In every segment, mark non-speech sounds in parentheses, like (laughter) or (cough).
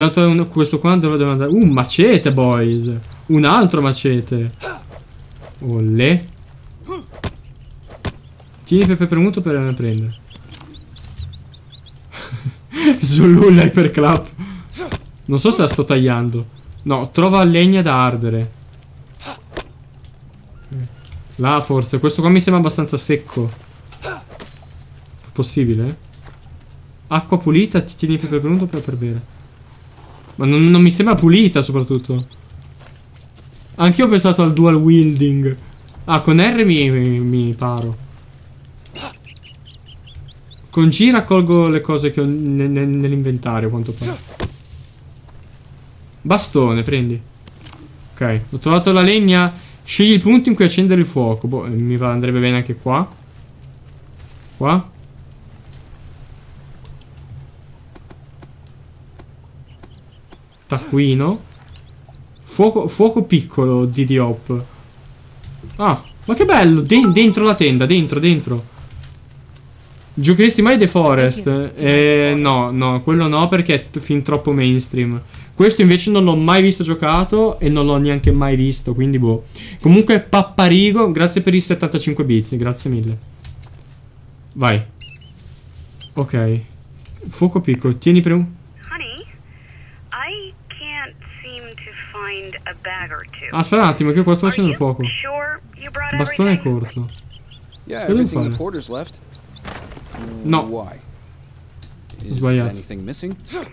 Questo qua dove devo andare? Un macete, boys. Un altro macete. Olle. Tieni pepe premuto per prendere. (laughs) Zulul hyperclap. Non so se la sto tagliando. No, trova legna da ardere. Là forse. Questo qua mi sembra abbastanza secco. Possibile? Acqua pulita, ti tieni pepe premuto per bere. Ma non, non mi sembra pulita soprattutto. Anch'io ho pensato al dual wielding. Ah, con R mi, mi, mi paro. Con G raccolgo le cose che ho ne, ne, nell'inventario, quanto pare. Bastone, prendi. Ok, ho trovato la legna. Scegli il punto in cui accendere il fuoco. Boh, mi andrebbe bene anche qua. Qua. Taccuino. Fuoco, fuoco piccolo di Diop. Ah, ma che bello! De dentro la tenda, dentro, dentro. Giocheresti mai The Forest? Eh, no, no, quello no perché è fin troppo mainstream. Questo invece non l'ho mai visto giocato e non l'ho neanche mai visto, quindi boh. Comunque, Papparigo, grazie per i 75 bits, grazie mille. Vai. Ok. Fuoco piccolo, tieni per un... Ah, aspetta un attimo, che qua sto facendo il fuoco. Bastone corto. Che devo fare? No. Ho sbagliato. (gasps)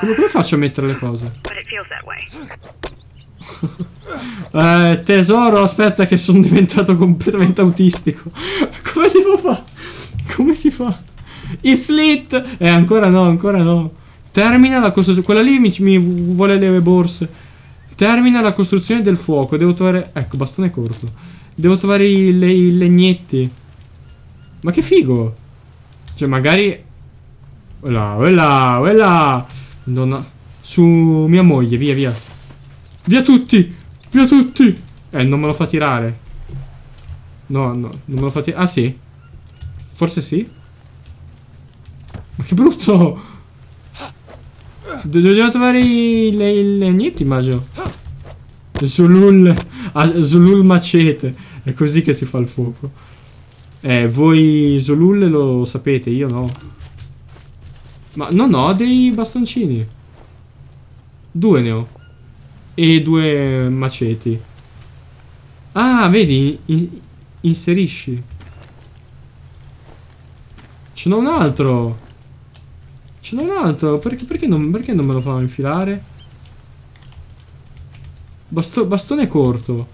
Come, come faccio a mettere le cose? (laughs) eh, tesoro, aspetta che sono diventato completamente autistico. (laughs) Come devo fare? Come si fa? It's lit! Eh, ancora no, ancora no. Termina la costruzione. Quella lì mi, mi, vuole le borse. Termina la costruzione del fuoco. Devo trovare. Ecco, bastone corto. Devo trovare i, le, i legnetti. Ma che figo. Cioè, magari. Quella, quella, quella. Non Su mia moglie, via, via. Via tutti! Via tutti! Eh, non me lo fa tirare. No, no, non me lo fa tirare. Ah, sì? Forse sì? Ma che brutto! Dobbiamo trovare i legnetti, immagino. Zulul. Ah, Zulul macete. È così che si fa il fuoco. Eh, voi Zulul lo sapete, io no. Ma non ho dei bastoncini. Due ne ho. E due maceti. Ah, vedi? In inserisci. Ce n'ho un altro. Ce n'è un altro. Perché, perché, non, perché non me lo fa infilare? Basto, bastone corto.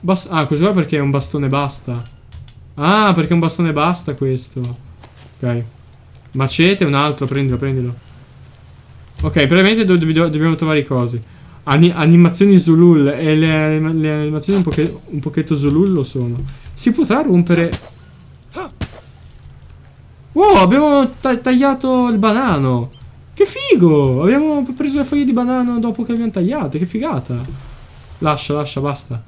Bas ah, così va perché è un bastone basta. Ah, perché è un bastone basta questo. Ok. Macete, un altro. Prendilo, prendilo. Ok, brevemente do do dobbiamo trovare i cosi. Ani animazioni Zulul. E le, le animazioni un, poche un pochetto Zulul lo sono. Si potrà rompere... Wow, abbiamo tagliato il banano. Che figo! Abbiamo preso le foglie di banano dopo che le abbiamo tagliate. Che figata. Lascia, lascia, basta.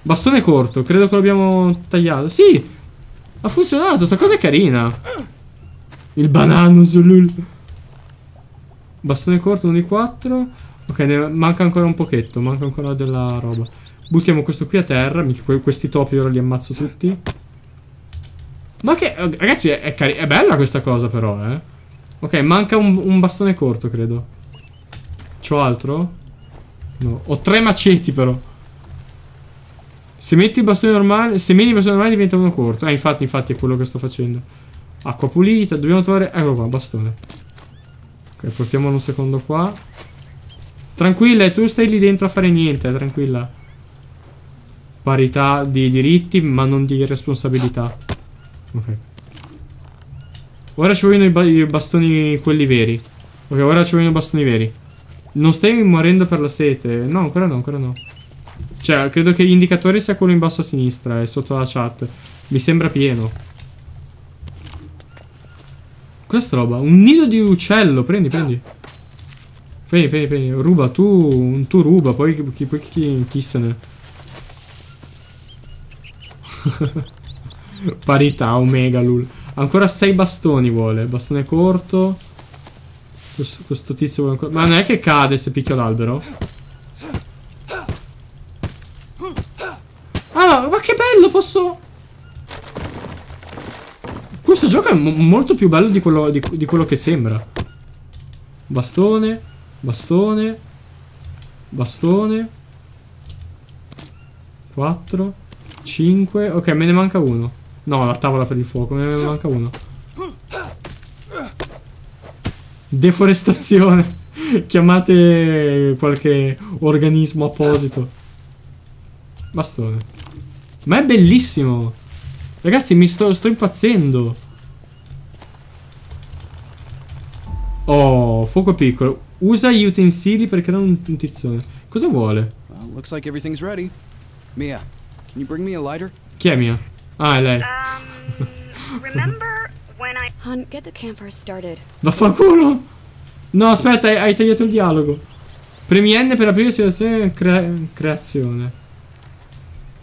Bastone corto. Credo che l'abbiamo tagliato. Sì! Ha funzionato. Sta cosa è carina. Il banano sul... Bastone corto, uno di quattro. Ok, ne manca ancora un pochetto. Manca ancora della roba. Buttiamo questo qui a terra. Questi topi ora li ammazzo tutti. Ma che... Ragazzi, è, è, è bella questa cosa però, eh. Ok, manca un, un bastone corto, credo. C'ho altro? No. Ho tre maceti, però. Se metti il bastone normale... Se meni il bastone normale diventa uno corto. Eh, infatti, infatti, è quello che sto facendo. Acqua pulita. Dobbiamo trovare... Eccolo qua, bastone. Ok, portiamolo un secondo qua. Tranquilla, tu stai lì dentro a fare niente, eh, tranquilla. Parità di diritti, ma non di responsabilità. Ok. Ora ci vogliono i, ba i bastoni quelli veri. Ok, ora ci vogliono i bastoni veri. Non stai morendo per la sete? No, ancora no, ancora no. Cioè, credo che l'indicatore sia quello in basso a sinistra, è sotto la chat. Mi sembra pieno. Questa roba, un nido di uccello, prendi, prendi. Prendi, prendi, prendi. Ruba, tu, tu ruba, poi chi, poi chi, chi se ne... (laughs) Parità, Omega, lul. Ancora sei bastoni vuole. Bastone corto. Questo, questo tizio vuole ancora... Ma non è che cade se picchio l'albero? Ah, ma che bello, posso... Questo gioco è molto più bello di quello, di, di quello che sembra. Bastone, bastone, bastone. 4, 5. Ok, me ne manca uno. No, la tavola per il fuoco, me ne manca uno. Deforestazione. (laughs) Chiamate qualche organismo apposito. Bastone. Ma è bellissimo. Ragazzi, mi sto, sto impazzendo. Oh, fuoco piccolo. Usa gli utensili per creare un, un tizzone. Cosa vuole? Well, looks like everything's ready. Mia, can you bring me a lighter? Chi è Mia? Ah, è lei. Um, I Hun, get the campfire started. Vaffanculo! No, aspetta, hai, hai tagliato il dialogo. Premi N per aprire situazione crea creazione.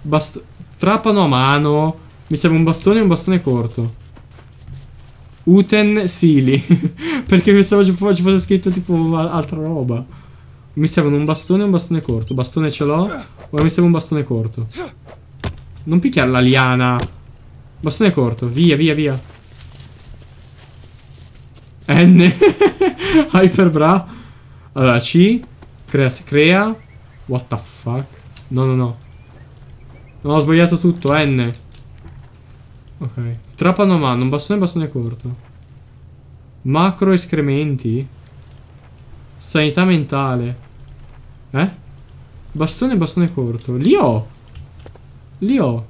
Basto Trappano a mano. Mi serve un bastone e un bastone corto. Uten Sili. (laughs) Perché pensavo ci fosse scritto tipo altra roba. Mi servono un bastone e un bastone corto. Bastone ce l'ho. Ora mi serve un bastone corto. Non picchiare la liana. Bastone corto. Via, via, via. N. (laughs) Hyperbra. Allora, C. Crea, crea. What the fuck? No, no, no. No, ho sbagliato tutto. N. Ok. Trapano a mano. Un bastone bastone corto. Macro escrementi. Sanità mentale. Eh? Bastone bastone corto. Li ho. Li ho.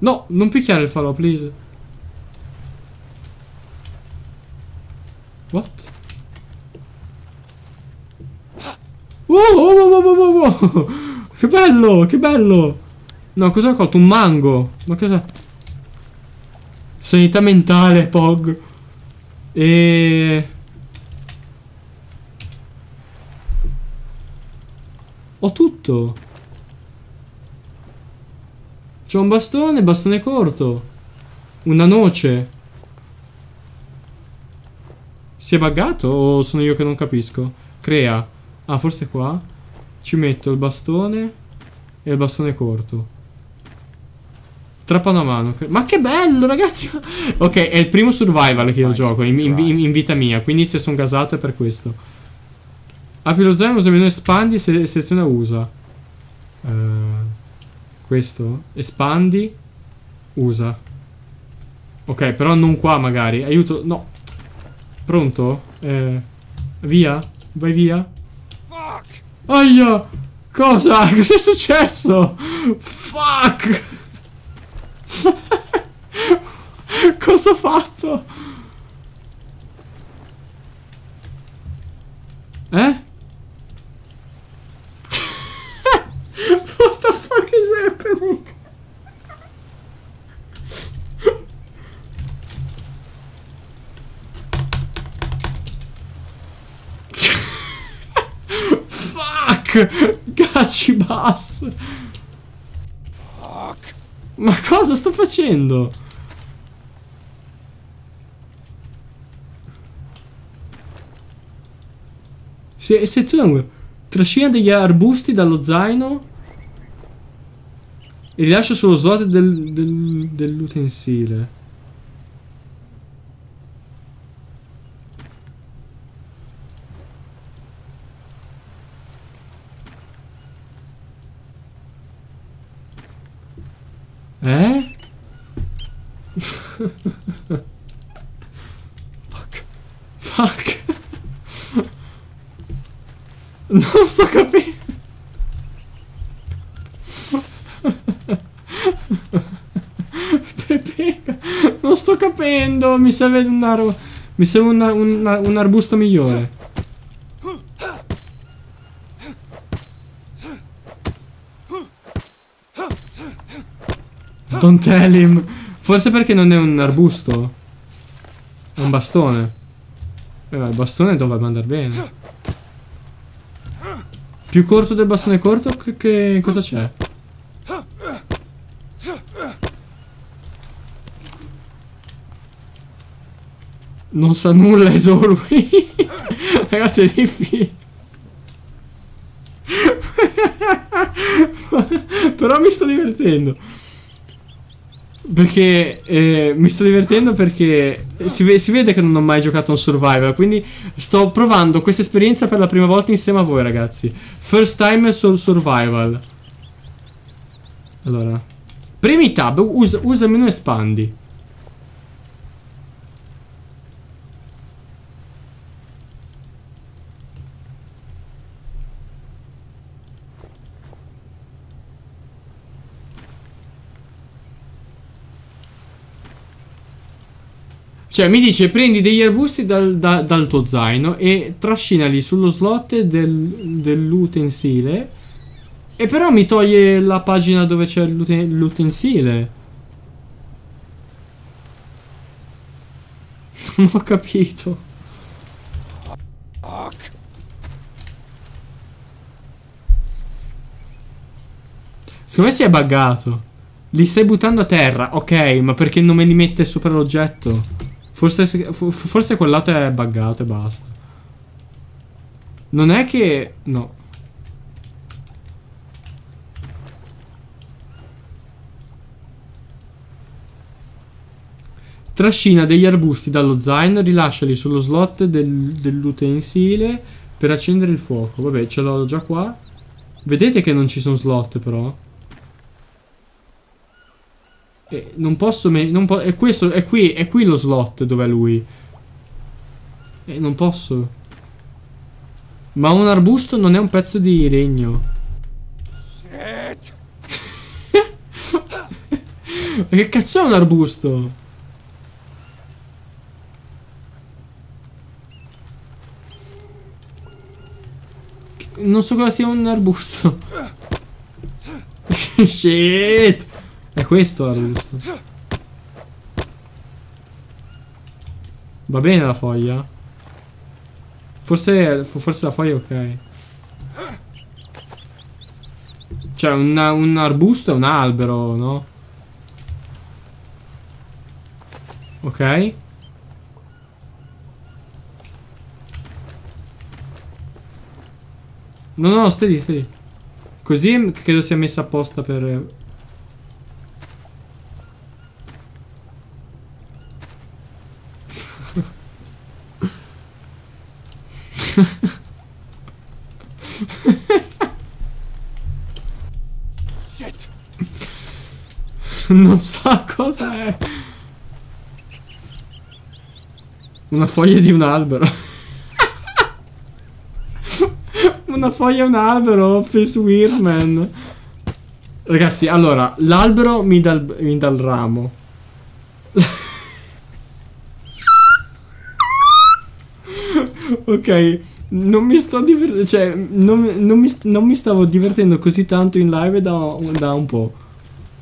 No, non picchiare il falò, please. What? Wow, wow, wow, wow, wow, wow. Che bello, che bello. No, cosa ho colto? Un mango. Ma cosa... Sanità mentale, Pog. E... Ho tutto. C'ho un bastone, bastone corto. Una noce. Si è buggato o sono io che non capisco? Crea. Ah, forse qua. Ci metto il bastone e il bastone corto. Trappano a mano. Ma che bello, ragazzi! (laughs) ok, è il primo survival che io gioco in, in, in vita mia. Quindi se sono gasato è per questo. Apri lo zaino, usa il menu espandi se seleziona usa. Uh, questo. Espandi. Usa. Ok, però non qua magari. Aiuto. No. Pronto? Eh, via? Vai via? Fuck! Aia! Cosa? (laughs) Cos'è successo? Fuck! (laughs) Cosa ho fatto? Eh? What the fuck is happening? (laughs) fuck! Gacci bass! Fuck! Ma cosa sto facendo? Se, sezione Trascina degli arbusti dallo zaino e rilascia sullo slot del, del, dell'utensile. Eh? Fuck. Fuck. Non sto capendo. Non sto capendo. Mi serve un Mi serve una, una, un arbusto migliore. Don't tell him. Forse perché non è un arbusto. È un bastone. Eh, il bastone dovrebbe andare bene. Più corto del bastone corto? Che, che cosa c'è? Non sa nulla Esolui (laughs) Ragazzi è difficile (laughs) Però mi sto divertendo perché eh, mi sto divertendo perché si, ve- si vede che non ho mai giocato a un survival. Quindi sto provando questa esperienza per la prima volta insieme a voi, ragazzi. First time sul survival. Allora, premi tab, usa, usa menu espandi. Cioè, mi dice prendi degli arbusti dal, da- dal tuo zaino e trascinali sullo slot del- dell'utensile. E però mi toglie la pagina dove c'è l'uten- l'utensile. (laughs) Non ho capito. Secondo me si è buggato. Li stai buttando a terra, ok, ma perché non me li mette sopra l'oggetto? Forse, se- fo- forse quel lato è buggato e basta. Non è che... No. Trascina degli arbusti dallo zaino, rilasciali sullo slot del- dell'utensile per accendere il fuoco. Vabbè, ce l'ho già qua. Vedete che non ci sono slot però? Eh, non posso non po- è questo è qui è qui lo slot dove è lui. E non posso. Ma un arbusto non è un pezzo di legno. Shit. Ma (laughs) che cazzo è un arbusto? Non so cosa sia un arbusto. (laughs) Shit! È questo l'arbusto. Va bene la foglia? Forse, forse la foglia è ok. Cioè, un, un arbusto è un albero, no? Ok. No, no, stai lì, stai lì. Così credo sia messa apposta per... Non so cosa è. Una foglia di un albero. Una foglia di un albero, Face Weirdman. Ragazzi, allora, l'albero mi dà il ramo. Ok, non mi sto divertendo, cioè, non, non mi, non mi stavo divertendo così tanto in live da, da un po'.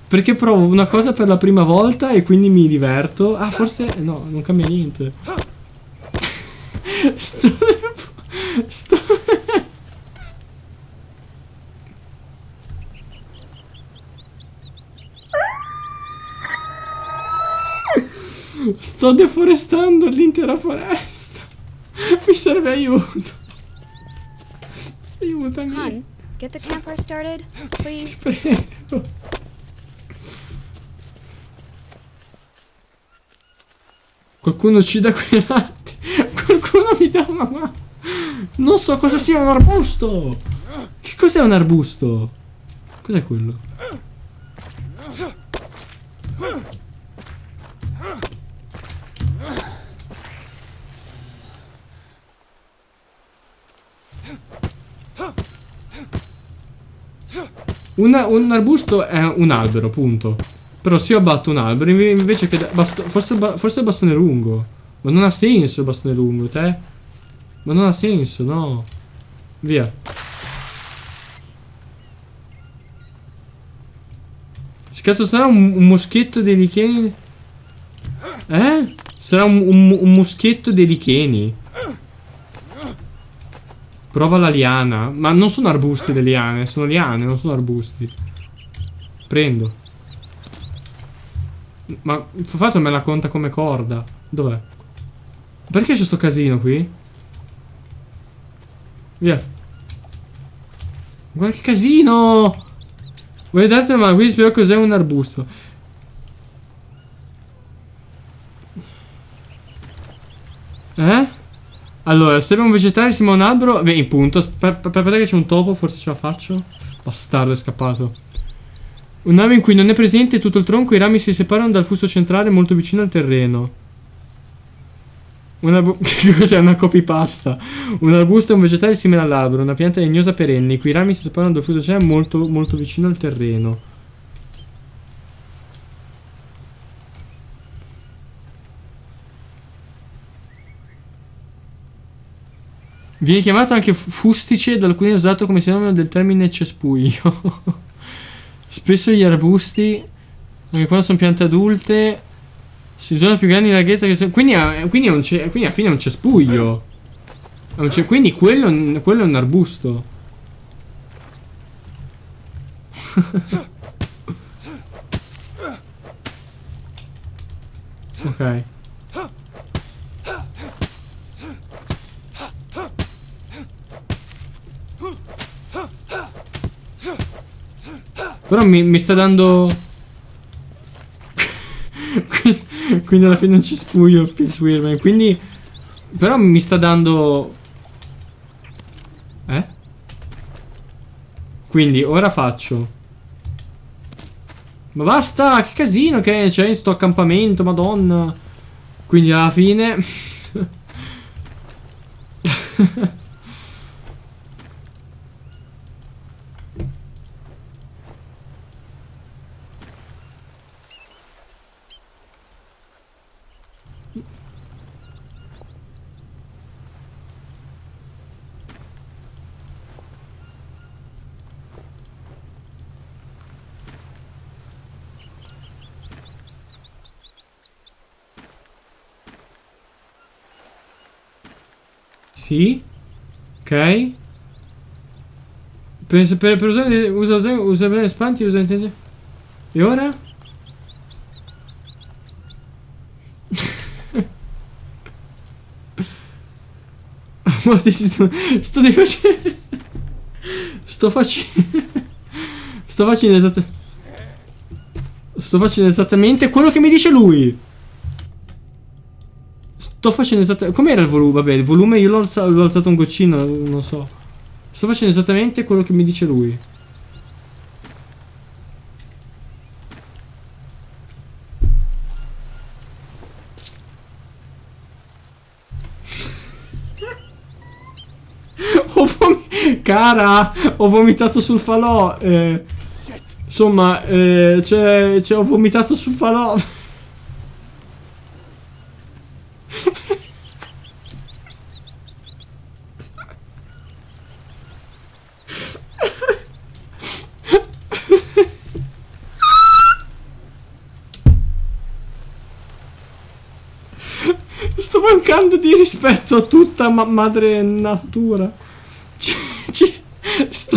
Perché provo una cosa per la prima volta e quindi mi diverto. Ah, forse. No, non cambia niente. (gasps) sto. (laughs) sto. (laughs) Sto deforestando l'intera foresta. Mi serve aiuto. Aiutami. Han, get the campfire started, please. Prego. Qualcuno ci dà quei ratti. Qualcuno mi dà una mano. Non so cosa sia un arbusto. Che cos'è un arbusto? Cos'è quello? Una- un arbusto è un albero, punto. Però se io abbatto un albero inve- invece che... basto- forse, forse bastone lungo. Ma non ha senso il bastone lungo, te? Ma non ha senso, no. Via. Cazzo sarà un, un moschetto dei licheni? Eh? Sarà un, un, un moschetto dei licheni. Prova la liana. Ma non sono arbusti le liane, sono liane, non sono arbusti. Prendo. Ma fatto me la conta come corda. Dov'è? Perché c'è sto casino qui? Via. Guarda che casino! Guardate, ma qui spiego cos'è un arbusto. Eh? Allora, se abbiamo un vegetale siamo un albero. Beh, in punto. Aspetta che c'è un topo, forse ce la faccio. Bastardo, è scappato. Un nave in cui non è presente tutto il tronco, i rami si separano dal fusto centrale molto vicino al terreno. Una che (laughs) cos'è una copypasta? Un arbusto è un vegetale simile all'albero, una pianta legnosa perenne, i cui rami si separano dal fusto centrale molto, molto vicino al terreno. Viene chiamato anche fustice, da alcuni usato come sinonimo del termine cespuglio. (laughs) Spesso gli arbusti, anche quando sono piante adulte, si sono più grandi di larghezza che... Quindi, quindi, un quindi alla fine è un cespuglio. È un quindi quello, quello è un arbusto. (laughs) ok. Però mi, mi sta dando... (laughs) quindi alla fine non ci spuglio il Fitzwirman. Quindi... Però mi sta dando... Eh? Quindi ora faccio... Ma basta, che casino che c'è in sto accampamento, madonna. Quindi alla fine... (laughs) (laughs) Sì. Ok. Per, per, per usare, usa, usa, usa bene spanti, usa intenzione. E ora? (laughs) Ma ti sto, sto facendo. Sto facendo. Sto facendo esattamente. Sto facendo esattamente quello che mi dice lui. Sto facendo esattamente... Com'era il volume? Vabbè, il volume io l'ho alzato, alzato un goccino, non so. Sto facendo esattamente quello che mi dice lui. (laughs) Cara, ho vomitato sul falò. Eh, insomma, eh, cioè, cioè, ho vomitato sul falò. (laughs) mancando di rispetto a tutta ma madre natura. C sto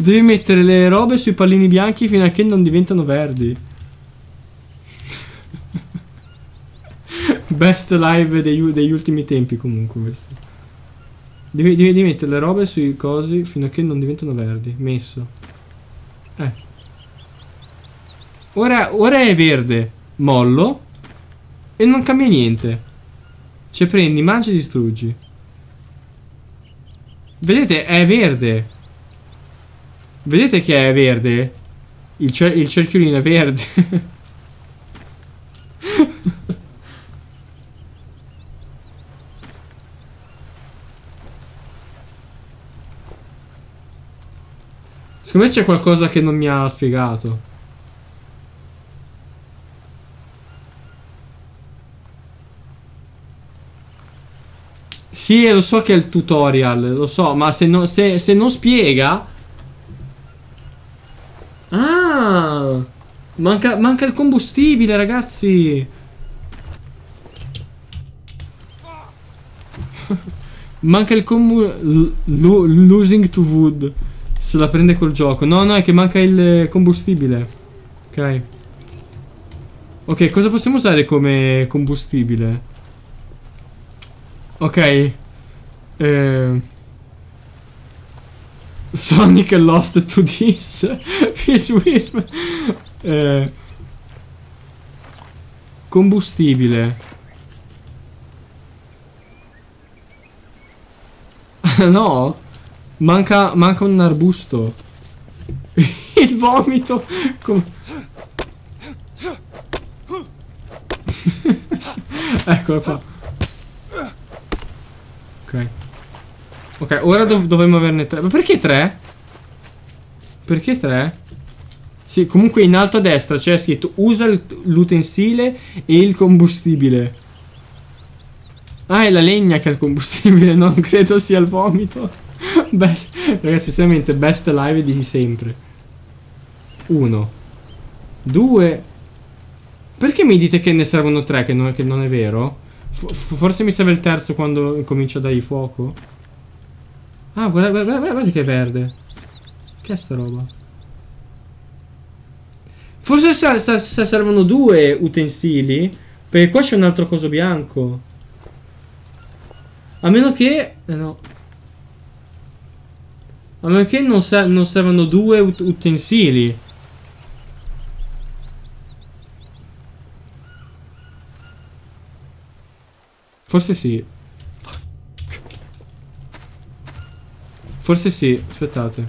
Devi mettere le robe sui pallini bianchi fino a che non diventano verdi. (laughs) Best live degli, degli ultimi tempi comunque questo. Devi, devi, devi, mettere le robe sui cosi fino a che non diventano verdi. Messo. Eh. Ora, ora è verde. Mollo. E non cambia niente. Cioè prendi, mangi e distruggi. Vedete, è verde. Vedete che è verde? Il, cer il cerchiolino è verde. (laughs) Secondo me c'è qualcosa che non mi ha spiegato. Sì, lo so che è il tutorial, lo so, ma se, no, se, se non spiega... Ah! Manca, manca il combustibile, ragazzi! (laughs) manca il combu... Losing to wood. Se la prende col gioco. No, no, è che manca il combustibile. Ok. Ok, cosa possiamo usare come combustibile? Ok. Eh... Sonic lost to this. (laughs) This with... Eh... Combustibile. (laughs) no. Manca, manca un arbusto. (laughs) Il vomito. Eccolo qua. Ok. Ok, ora dov- dovremmo averne tre. Ma perché tre? Perché tre? Sì, comunque in alto a destra c'è scritto usa il- l'utensile e il combustibile. Ah, è la legna che è il combustibile, (laughs) non credo sia il vomito. (laughs) Best, ragazzi, seriamente, best live di sempre. Uno. Due. Perché mi dite che ne servono tre, che non, che non è vero? F- forse mi serve il terzo quando comincia a dargli fuoco? Ah, guarda, guarda, guarda, guarda che verde. Che è sta roba? Forse se, se- se servono due utensili. Perché qua c'è un altro coso bianco. A meno che... Eh no. A meno che non, ser- non servono due ut- utensili. Forse sì. Forse sì, aspettate.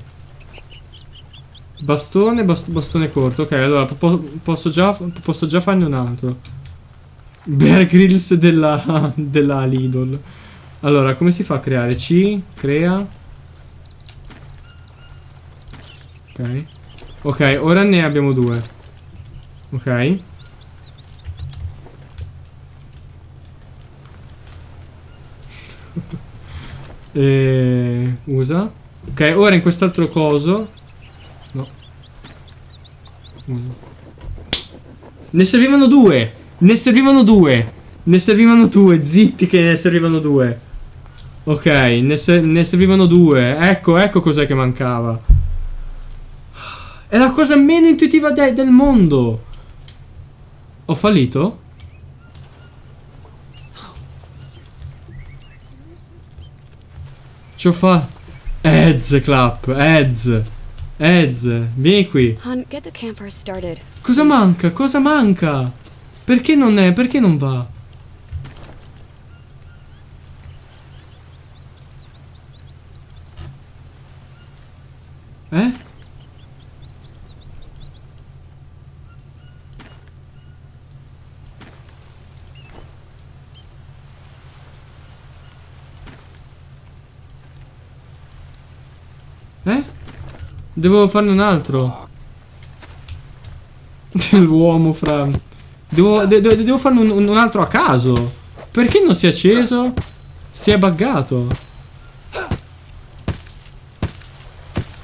Bastone, bast- bastone corto. Ok, allora po- posso, già, posso già farne un altro. Bear Grylls della, (laughs) della Lidl. Allora, come si fa a creare? C, crea. Ok. Ok, ora ne abbiamo due. Ok. (laughs) e... Usa. Ok, ora in quest'altro coso. No. Usa. Ne servivano due. Ne servivano due. Ne servivano due. Zitti che ne servivano due. Ok, ne, se- ne servivano due. Ecco, ecco cos'è che mancava. È la cosa meno intuitiva de- del mondo. Ho fallito? Ci ho fatto. Ez, Clap. Ez. Ez. Vieni qui. Hun, get the campfire started. Cosa manca? Cosa manca? Perché non è? Perché non va? Eh? Devo farne un altro. L'uomo fra. Devo, de- de- devo farne un, un altro a caso. Perché non si è acceso? Si è buggato.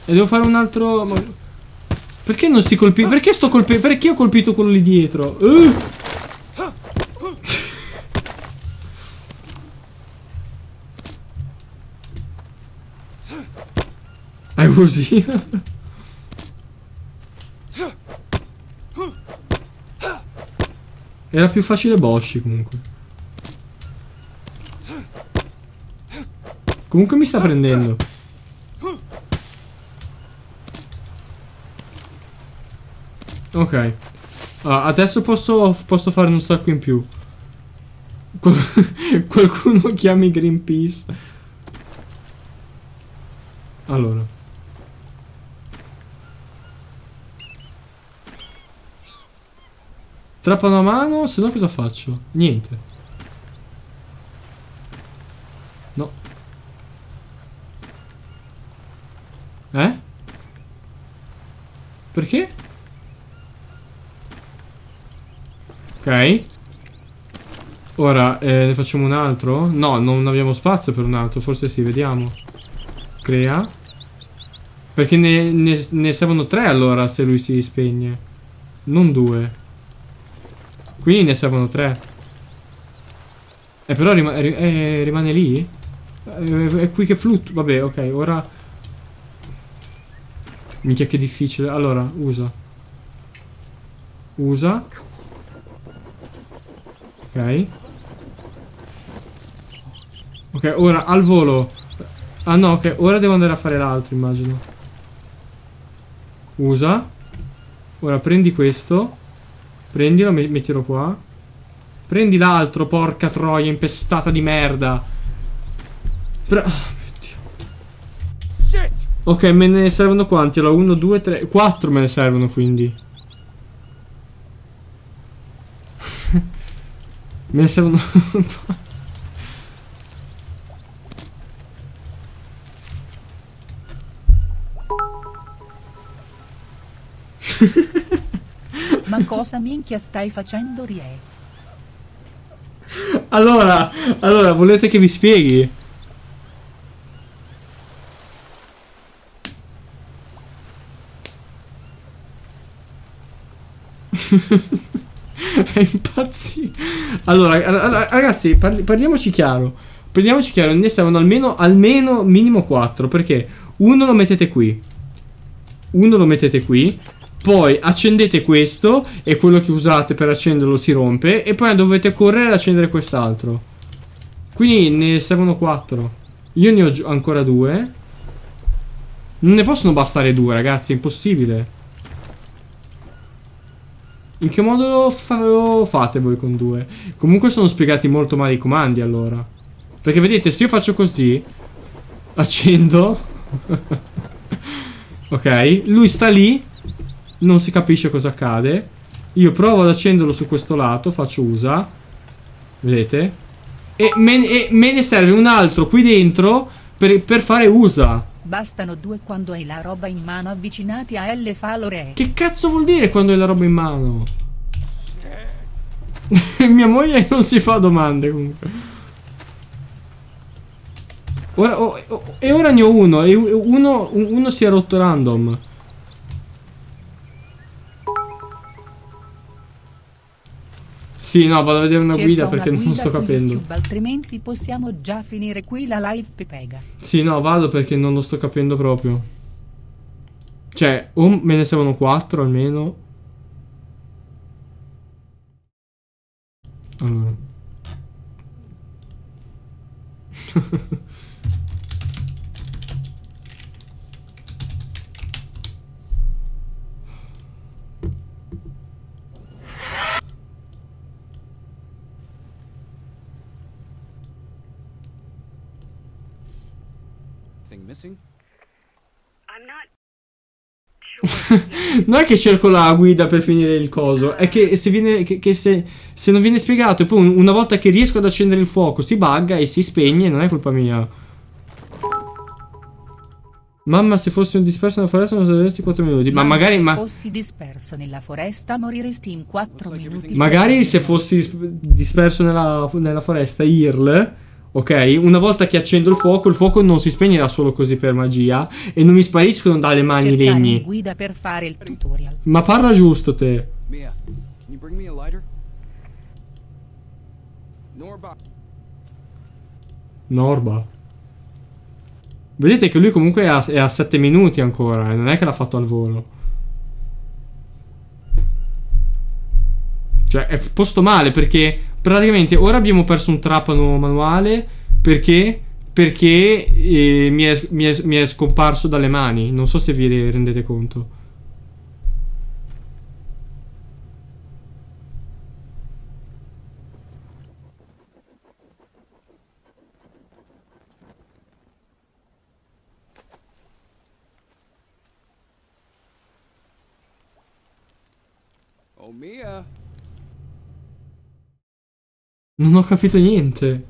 E devo fare un altro. Perché non si colpisce? Perché sto colpendo? Perché ho colpito quello lì dietro? Uh! È così. Era più facile Bosch comunque. Comunque mi sta prendendo. Ok. Ah, adesso posso, posso fare un sacco in più. Qual- (laughs) qualcuno chiami Greenpeace. Allora. Trappano a mano, se no cosa faccio? Niente. No. Eh? Perché? Ok. Ora, eh, ne facciamo un altro? No, non abbiamo spazio per un altro. Forse sì, vediamo. Crea. Perché ne, ne- ne servono tre allora se lui si spegne. Non due. Quindi ne servono tre. Eh, però rima- ri- eh, rimane lì? Eh, è qui che fluttua. Vabbè, ok, ora... Minchia che difficile. Allora, usa. Usa. Ok. Ok, ora al volo. Ah no, ok, ora devo andare a fare l'altro, immagino. Usa. Ora prendi questo. Prendilo, me- mettilo qua. Prendi l'altro, porca troia, impestata di merda. Però... Dio. Ok, me ne servono quanti? Allora, 1, 2, 3, 4 me ne servono quindi. (laughs) me ne servono... (laughs) (laughs) Ma cosa minchia stai facendo, Rie? allora, allora, volete che vi spieghi? (laughs) È impazzito. Allora, ra- ragazzi, parli- parliamoci chiaro. Parliamoci chiaro, ne servono almeno, almeno minimo 4. Perché uno lo mettete qui. Uno lo mettete qui. Poi accendete questo e quello che usate per accenderlo si rompe. E poi dovete correre ad accendere quest'altro. Quindi ne servono 4. Io ne ho ancora due. Non ne possono bastare due, ragazzi, è impossibile. In che modo lo, fa- lo fate voi con due? Comunque sono spiegati molto male i comandi allora. Perché vedete, se io faccio così, accendo. (laughs) ok, lui sta lì, non si capisce cosa accade. Io provo ad accenderlo su questo lato, faccio usa. Vedete? E me, e me ne serve un altro qui dentro per, per fare usa. Bastano due quando hai la roba in mano avvicinati a L falo Re. Che cazzo vuol dire quando hai la roba in mano? (laughs) Mia moglie non si fa domande comunque. Ora, oh, oh, e ora ne ho uno. E uno, uno si è rotto random. Sì, no, vado a vedere una Cerca guida una perché non guida sto su capendo. YouTube, altrimenti possiamo già finire qui la live Pepega. Sì, no, vado perché non lo sto capendo proprio. Cioè, o me ne servono 4 almeno. Allora. (laughs) (laughs) Non è che cerco la guida per finire il coso, è che se viene. che, che se, se non viene spiegato e poi un- una volta che riesco ad accendere il fuoco si bugga e si spegne, non è colpa mia. Mamma, se fossi un disperso nella foresta non saresti 4 minuti. Ma magari. se Ma, fossi disperso nella foresta moriresti in 4 Looks like minuti. magari se fossi dis- disperso nella, nella foresta, IRL. Ok, una volta che accendo il fuoco, il fuoco non si spegnerà solo così per magia e non mi spariscono dalle mani i legni. guida per fare il tutorial. Ma parla giusto te. Mia, can you bring me a lighter? Norba. Norba. Vedete che lui comunque è a, è a 7 minuti ancora, e non è che l'ha fatto al volo. Cioè, è posto male perché praticamente ora abbiamo perso un trapano manuale perché perché eh, mi, è, mi è- mi è scomparso dalle mani. Non so se vi re- rendete conto. Oh, Mia. Non ho capito niente.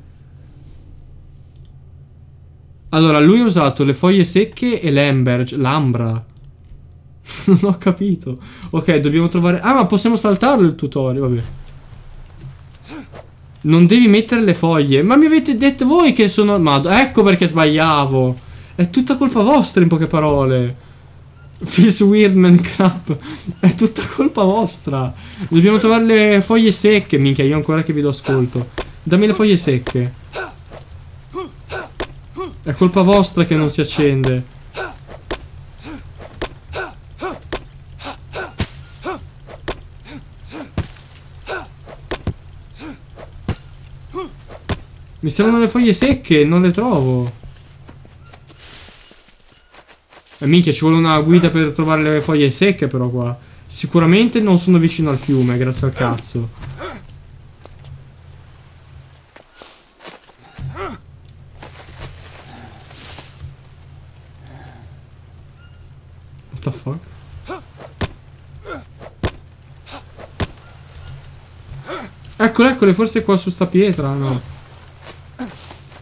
Allora, lui ha usato le foglie secche e l'amberge, l'ambra. (laughs) non ho capito. Ok, dobbiamo trovare... Ah, ma possiamo saltarlo il tutorial, vabbè. Non devi mettere le foglie. Ma mi avete detto voi che sono... Ma ecco perché sbagliavo. È tutta colpa vostra, in poche parole. Fizz Weirdman Crap. È tutta colpa vostra. Dobbiamo trovare le foglie secche. Minchia, io ancora che vi do ascolto. Dammi le foglie secche. È colpa vostra che non si accende. Mi servono le foglie secche, non le trovo. E minchia, ci vuole una guida per trovare le foglie secche però qua. Sicuramente non sono vicino al fiume, grazie al cazzo. What the fuck? Eccole, eccole, forse qua su sta pietra, no.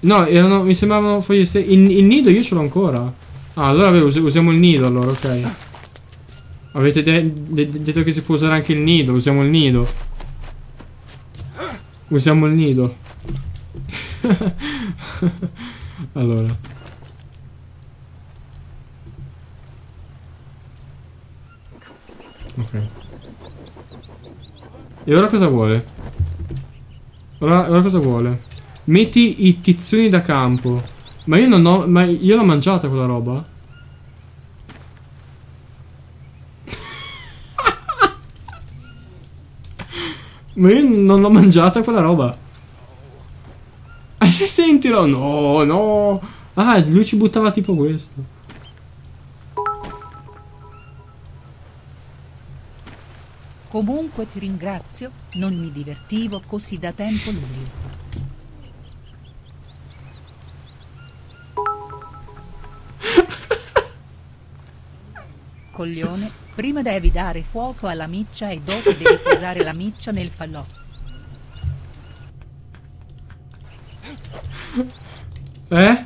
No, erano, mi sembravano foglie secche. Il, il nido io ce l'ho ancora. Ah, allora us- usiamo il nido allora, ok. Avete de- de- detto che si può usare anche il nido, usiamo il nido. Usiamo il nido. (laughs) allora. Ok. E ora cosa vuole? Ora, ora cosa vuole? Metti i tizzoni da campo. Ma io non ho. Ma io l'ho mangiata quella roba? (laughs) ma io non l'ho mangiata quella roba. Ah, se (laughs) sentilo! No, no! Ah, lui ci buttava tipo questo. Comunque ti ringrazio, non mi divertivo così da tempo lui. Coglione, prima devi dare fuoco alla miccia e dopo devi posare la miccia nel falò. Eh?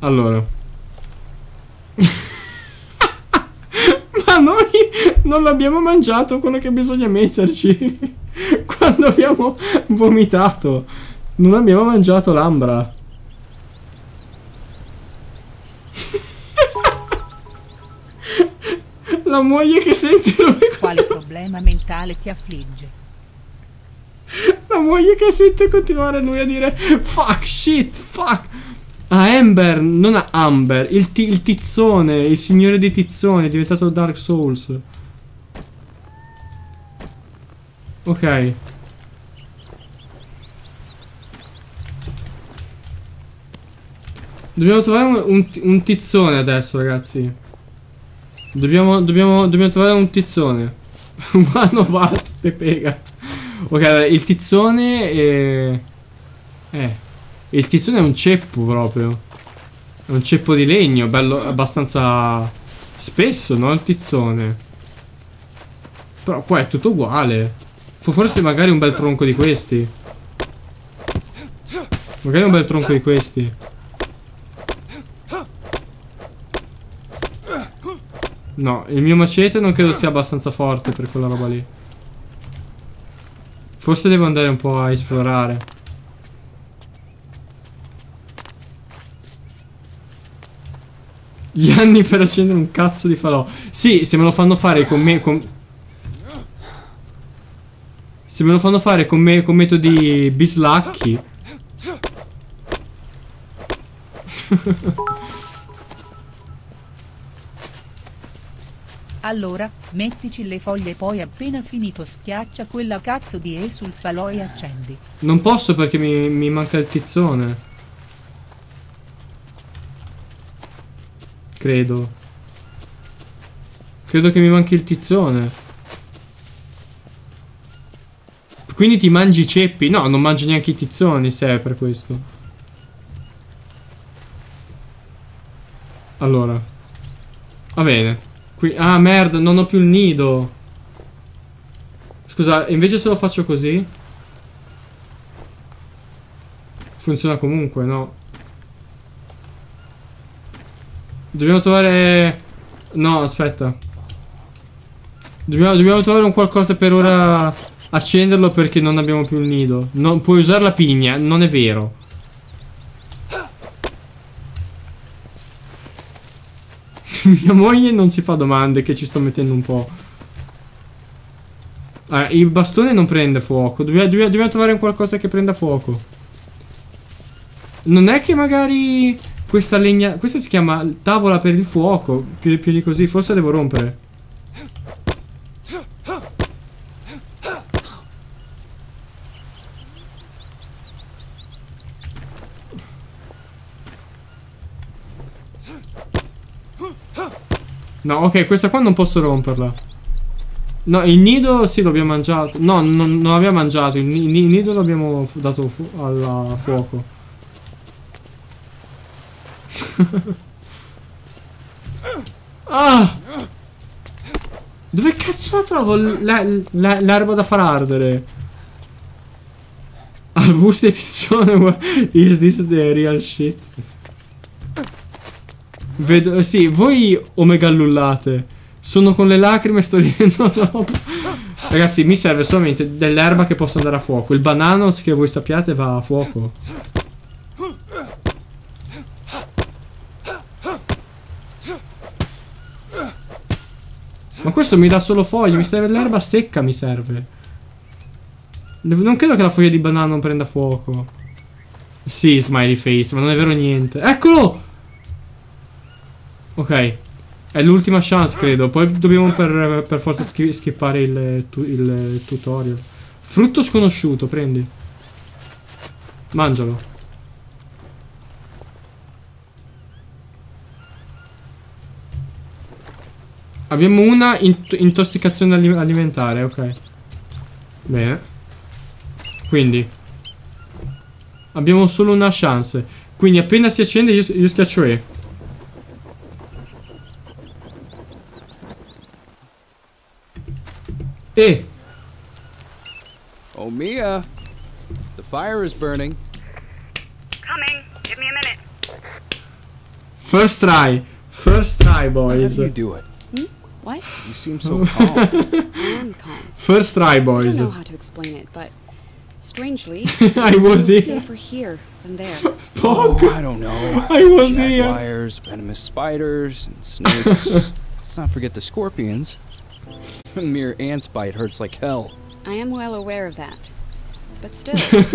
Allora. Ma noi non l'abbiamo mangiato quello che bisogna metterci. (laughs) Quando abbiamo vomitato. Non abbiamo mangiato l'ambra. (laughs) La moglie che sente lui. Quale problema mentale ti affligge? La moglie che sente continuare lui a dire Fuck, shit, fuck. A Amber, non a Amber. Il, il tizzone, il signore dei tizzoni è diventato Dark Souls. Ok. Dobbiamo trovare un, un, tizzone adesso, ragazzi. Dobbiamo, dobbiamo, dobbiamo trovare un tizzone. (laughs) Quando va, se pega. Ok, allora, il tizzone è... Eh. Il tizzone è un ceppo proprio. È un ceppo di legno, bello, abbastanza spesso, no? Il tizzone. Però qua è tutto uguale. Forse magari un bel tronco di questi. Magari un bel tronco di questi. No, il mio macete non credo sia abbastanza forte per quella roba lì. Forse devo andare un po' a esplorare. Gli anni per accendere un cazzo di falò. Sì, se me lo fanno fare con me. Con... Se me lo fanno fare con me con metodi bislacchi. (laughs) Allora, mettici le foglie poi appena finito schiaccia quella cazzo di E sul falò e accendi. Non posso perché mi, mi manca il tizzone. Credo. Credo che mi manchi il tizzone. Quindi ti mangi i ceppi? No, non mangi neanche i tizzoni se è per questo. Allora. Va bene. Qui, ah, merda, non ho più il nido. Scusa, invece se lo faccio così? Funziona comunque, no? Dobbiamo trovare... No, aspetta. Dobbiamo, dobbiamo trovare un qualcosa per ora accenderlo perché non abbiamo più il nido. Non, puoi usare la pigna, non è vero. (laughs) Mia moglie non si fa domande che ci sto mettendo un po'. Ah, il bastone non prende fuoco. Dobbiamo, dobbiamo- dobbiamo trovare un qualcosa che prenda fuoco. Non è che magari Questa legna. Questa si chiama tavola per il fuoco. Più, più di così. Forse devo rompere. No, ok, questa qua non posso romperla. No, il nido sì l'abbiamo mangiato. No, non, non l'abbiamo mangiato. Il, ni- il nido l'abbiamo dato fu- al fuoco. (laughs) ah! Dove cazzo la trovo l'erba da far ardere? Arbusti edizione. gua- (laughs) Is this the real shit? Vedo, eh, sì, voi omegallullate. Sono con le lacrime, sto (laughs) ridendo. Ragazzi, mi serve solamente dell'erba che posso andare a fuoco. Il banano, che voi sappiate, va a fuoco. Ma questo mi dà solo foglie, mi serve l'erba secca, mi serve. Non credo che la foglia di banano prenda fuoco. Sì, smiley face, ma non è vero niente. Eccolo! Ok. È l'ultima chance, credo. Poi dobbiamo per, per forza skippare il, tu- il tutorial. Frutto sconosciuto, prendi. Mangialo. Abbiamo una int- intossicazione ali- alimentare, ok. Bene. Quindi. Abbiamo solo una chance. Quindi appena si accende io, io schiaccio E. E. Oh, Mia. The fire is burning. Coming. Give me a minute. First try. First try, boys. How boys. do you do it? Hmm? What? You seem so calm. (laughs) I am calm. First try, boys. I don't know how to explain it, but strangely, (laughs) I was it's here. safer here than there. (laughs) oh, I don't know. I was here. Jaguars, venomous spiders, and snakes. Let's not forget the scorpions. A (laughs) mere ant's bite hurts like hell. I am well aware of that. But still, (laughs)